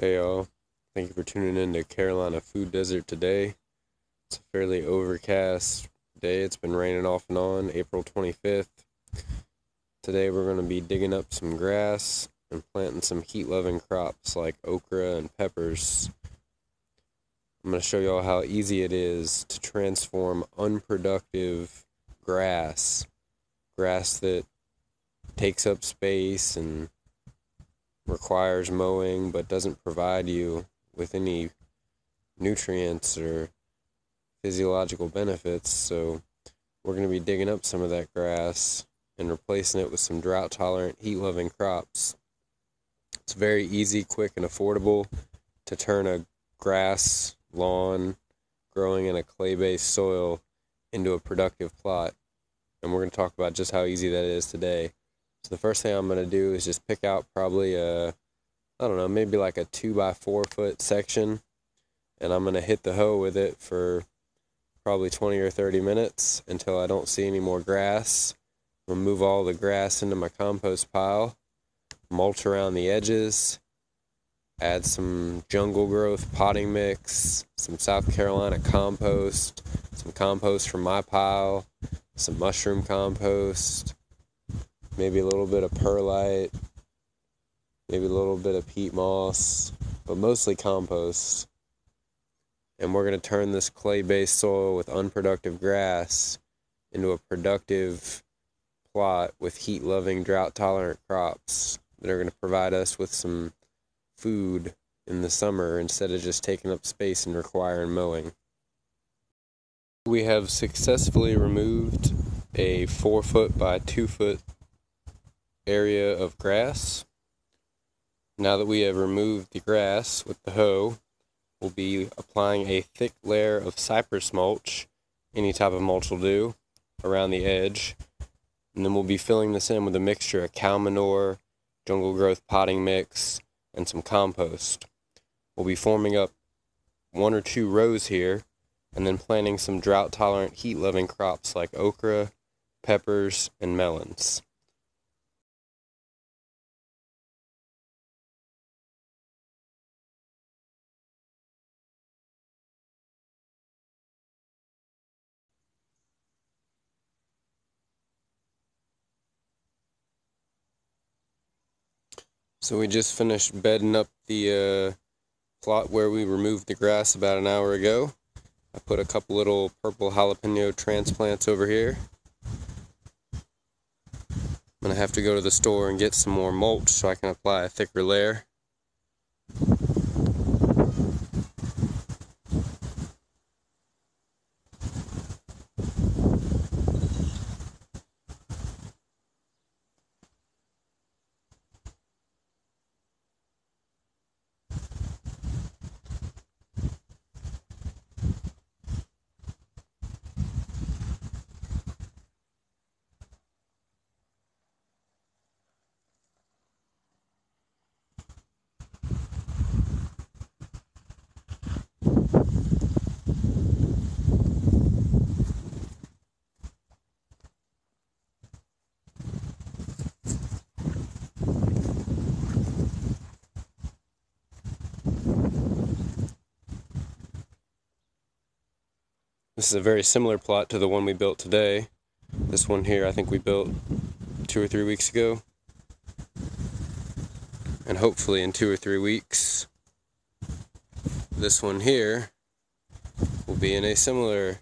Hey y'all, thank you for tuning in to Carolina Food Desert today. It's a fairly overcast day. It's been raining off and on, April 25th. Today we're going to be digging up some grass and planting some heat loving crops like okra and peppers. I'm going to show y'all how easy it is to transform unproductive grass, grass that takes up space and requires mowing but doesn't provide you with any nutrients or physiological benefits. So we're going to be digging up some of that grass and replacing it with some drought tolerant, heat loving crops. It's very easy, quick, and affordable to turn a grass lawn growing in a clay based soil into a productive plot. And we're going to talk about just how easy that is today. So the first thing I'm going to do is just pick out probably a, I don't know, maybe like a two by four foot section. And I'm going to hit the hoe with it for probably 20 or 30 minutes until I don't see any more grass. I'm going to move all the grass into my compost pile, mulch around the edges, add some jungle growth potting mix, some South Carolina compost, some compost from my pile, some mushroom compost, maybe a little bit of perlite, maybe a little bit of peat moss, but mostly compost. And we're going to turn this clay based soil with unproductive grass into a productive plot with heat loving, drought tolerant crops that are going to provide us with some food in the summer instead of just taking up space and requiring mowing. We have successfully removed a four foot by two foot area of grass. Now that we have removed the grass with the hoe, we'll be applying a thick layer of cypress mulch, any type of mulch will do, around the edge. And then we'll be filling this in with a mixture of cow manure, jungle growth potting mix, and some compost. We'll be forming up one or two rows here and then planting some drought tolerant, heat loving crops like okra, peppers, and melons. So we just finished bedding up the uh, plot where we removed the grass about an hour ago. I put a couple little purple jalapeno transplants over here. I'm going to have to go to the store and get some more mulch so I can apply a thicker layer. This is a very similar plot to the one we built today. This one here I think we built two or three weeks ago. And hopefully in two or three weeks, this one here will be in a similar